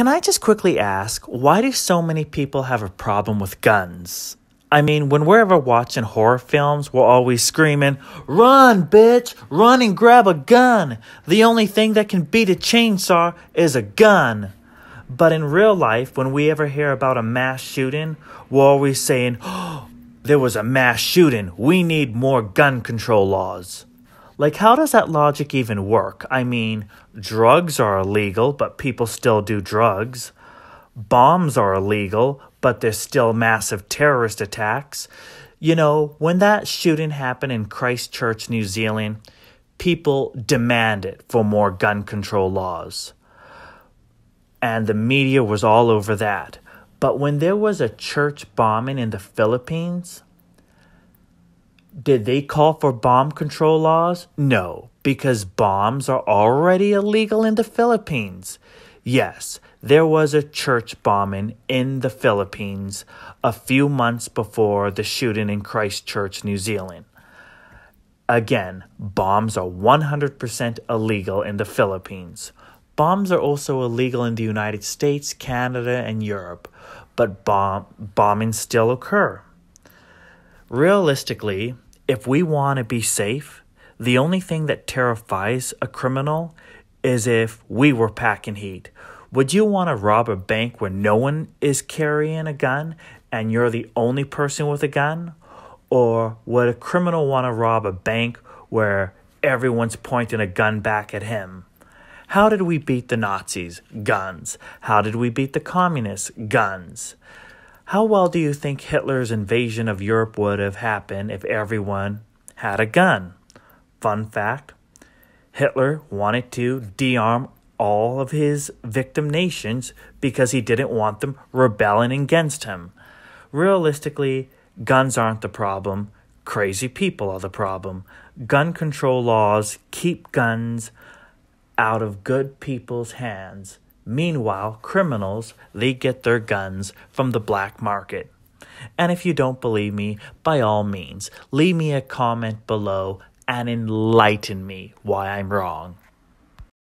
Can I just quickly ask, why do so many people have a problem with guns? I mean, when we're ever watching horror films, we're always screaming, Run, bitch! Run and grab a gun! The only thing that can beat a chainsaw is a gun. But in real life, when we ever hear about a mass shooting, we're always saying, oh, There was a mass shooting. We need more gun control laws. Like, how does that logic even work? I mean, drugs are illegal, but people still do drugs. Bombs are illegal, but there's still massive terrorist attacks. You know, when that shooting happened in Christchurch, New Zealand, people demanded for more gun control laws. And the media was all over that. But when there was a church bombing in the Philippines, did they call for bomb control laws? No, because bombs are already illegal in the Philippines. Yes, there was a church bombing in the Philippines a few months before the shooting in Christchurch, New Zealand. Again, bombs are 100% illegal in the Philippines. Bombs are also illegal in the United States, Canada, and Europe, but bomb- bombings still occur. Realistically, if we want to be safe, the only thing that terrifies a criminal is if we were packing heat. Would you want to rob a bank where no one is carrying a gun and you're the only person with a gun? Or would a criminal want to rob a bank where everyone's pointing a gun back at him? How did we beat the Nazis? Guns. How did we beat the communists? Guns. How well do you think Hitler's invasion of Europe would have happened if everyone had a gun? Fun fact Hitler wanted to de-arm all of his victim nations because he didn't want them rebelling against him. Realistically, guns aren't the problem, crazy people are the problem. Gun control laws keep guns out of good people's hands. Meanwhile, criminals, they get their guns from the black market. And if you don't believe me, by all means, leave me a comment below and enlighten me why I'm wrong.